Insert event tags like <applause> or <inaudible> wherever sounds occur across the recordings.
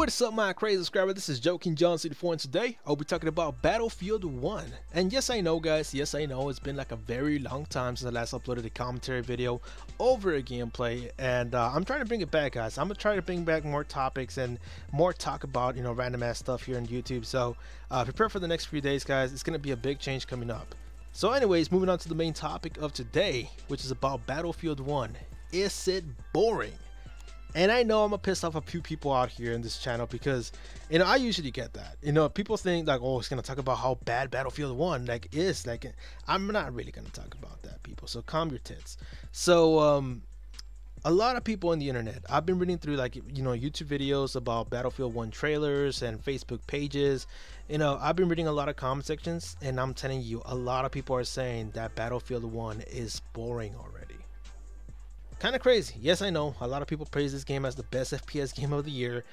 What's up my crazy subscriber, this is Joekinggiant 64 and today I'll be talking about Battlefield 1. And yes I know guys, yes I know it's been like a very long time since I last uploaded a commentary video over a gameplay and uh, I'm trying to bring it back guys. I'm gonna try to bring back more topics and more talk about you know random ass stuff here on YouTube so uh, prepare for the next few days guys, it's gonna be a big change coming up. So anyways, moving on to the main topic of today, which is about Battlefield 1. Is it boring? And I know I'm gonna piss off a few people out here in this channel because you know I usually get that. You know, people think like, oh, it's gonna talk about how bad Battlefield One like is. Like, I'm not really gonna talk about that, people. So calm your tits. So um, a lot of people on the internet. I've been reading through like you know YouTube videos about Battlefield One trailers and Facebook pages. You know, I've been reading a lot of comment sections, and I'm telling you, a lot of people are saying that Battlefield One is boring already kind of crazy. Yes, I know. A lot of people praise this game as the best FPS game of the year.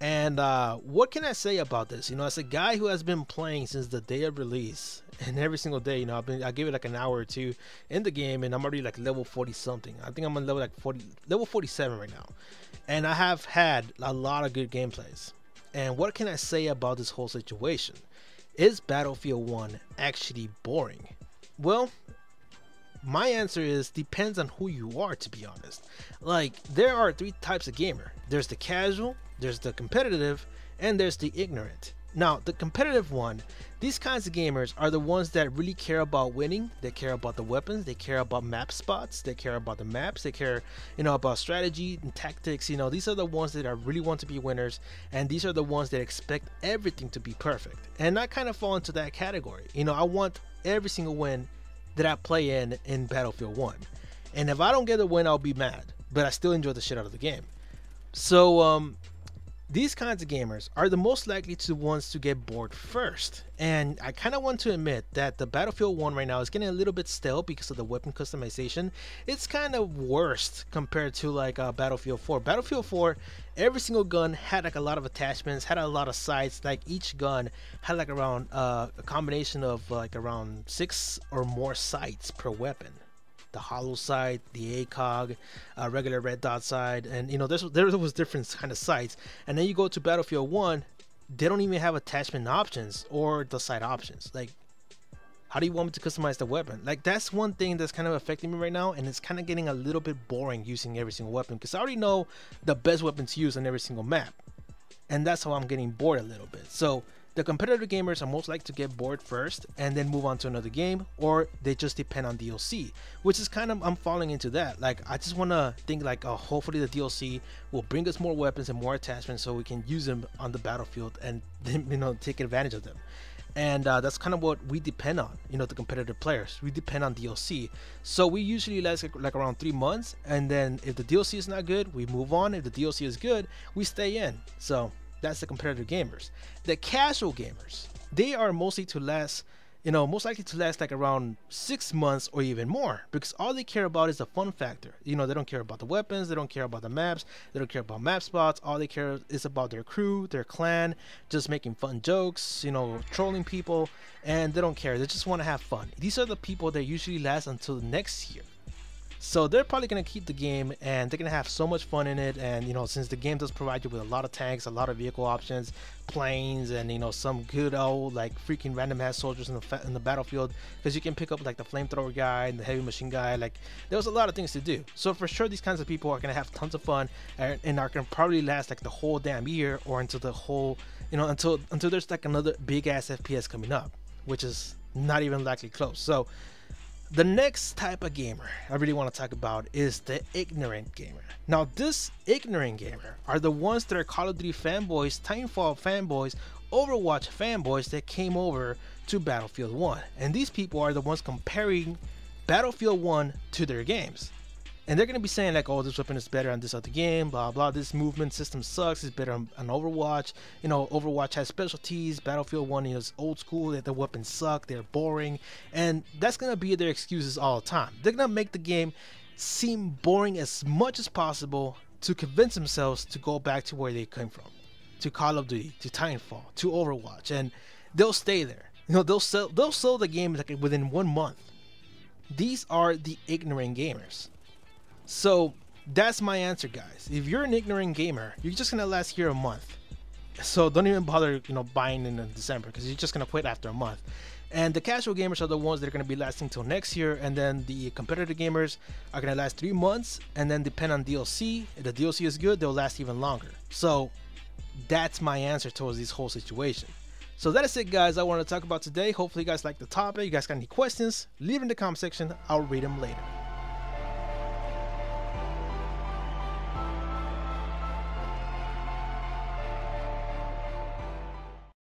And uh, what can I say about this? You know, as a guy who has been playing since the day of release, and every single day, you know, I've been I give it like an hour or two in the game, and I'm already like level 40 something. I think I'm on level like 40, level 47 right now, and I have had a lot of good gameplays. And what can I say about this whole situation? Is Battlefield 1 actually boring? Well, my answer is depends on who you are to be honest. Like there are three types of gamer. There's the casual there's the competitive and there's the ignorant. Now the competitive one these kinds of gamers are the ones that really care about winning. They care about the weapons. They care about map spots. They care about the maps. They care you know about strategy and tactics. You know these are the ones that are really want to be winners and these are the ones that expect everything to be perfect. And i kind of fall into that category. You know i want every single win that I play in in Battlefield 1. And if I don't get a win, I'll be mad. But I still enjoy the shit out of the game. So um, these kinds of gamers are the most likely to ones to get bored first. And I kind of want to admit that the Battlefield 1 right now is getting a little bit stale because of the weapon customization. It's kind of worst compared to like uh, Battlefield 4. Battlefield 4, every single gun had like a lot of attachments, had a lot of sights. Like each gun had like around uh, a combination of like around six or more sights per weapon the hollow sight, the ACOG, uh, regular red dot sight, and you know there's there was different kind of sights. And then you go to Battlefield One, they don't even have attachment options or the sight options. Like, how do you want me to customize the weapon? Like that's one thing that's kind of affecting me right now, and it's kind of getting a little bit boring using every single weapon because I already know the best weapon to use on every single map, and that's how I'm getting bored a little bit. So the competitive gamers are most likely to get bored first and then move on to another game, or they just depend on DLC, which is kind of I'm falling into that. Like I just want to think like, oh, hopefully the DLC will bring us more weapons and more attachments so we can use them on the battlefield and <laughs> then you know take advantage of them. And uh, that's kind of what we depend on, you know, the competitive players. We depend on DLC. So we usually last like, like around three months, and then if the DLC is not good, we move on. If the DLC is good, we stay in. So that's the competitive gamers. The casual gamers, they are mostly to last, you know, most likely to last like around six months or even more because all they care about is the fun factor. You know, they don't care about the weapons, they don't care about the maps, they don't care about map spots. All they care is about their crew, their clan, just making fun jokes, you know, trolling people, and they don't care. They just want to have fun. These are the people that usually last until next year. So they're probably going to keep the game and they're going to have so much fun in it. And, you know, since the game does provide you with a lot of tanks, a lot of vehicle options, planes, and, you know, some good old, like, freaking random ass soldiers in the, in the battlefield. Because you can pick up, like, the flamethrower guy and the heavy machine guy. Like, there was a lot of things to do. So for sure, these kinds of people are going to have tons of fun and, and are going to probably last, like, the whole damn year or until the whole, you know, until, until there's, like, another big ass FPS coming up, which is not even likely close. So, the next type of gamer I really want to talk about is the ignorant gamer. Now, this ignorant gamer are the ones that are Call of Duty fanboys, Titanfall fanboys, Overwatch fanboys that came over to Battlefield 1. And these people are the ones comparing Battlefield 1 to their games and they're gonna be saying like, oh, this weapon is better on this other game, blah blah. This movement system sucks. It's better on, on Overwatch. You know, Overwatch has specialties. Battlefield One is old school. That the weapons suck. They're boring, and that's gonna be their excuses all the time. They're gonna make the game seem boring as much as possible to convince themselves to go back to where they came from, to Call of Duty, to Titanfall, to Overwatch, and they'll stay there. You know, they'll sell they'll sell the game like within one month. These are the ignorant gamers so that's my answer, guys. If you're an ignorant gamer, you're just gonna last here a month. So don't even bother, you know, buying in uh, December because you're just gonna quit after a month. And the casual gamers are the ones that are to be lasting till next year, and then the competitive gamers are to last three months, and then depend on DLC. If the DLC is good, they'll last even longer. So that's my answer towards this whole situation. So that is it, guys. I want to talk about today. Hopefully, you guys like the topic. You guys got any questions? Leave in the comment section. I'll read them later.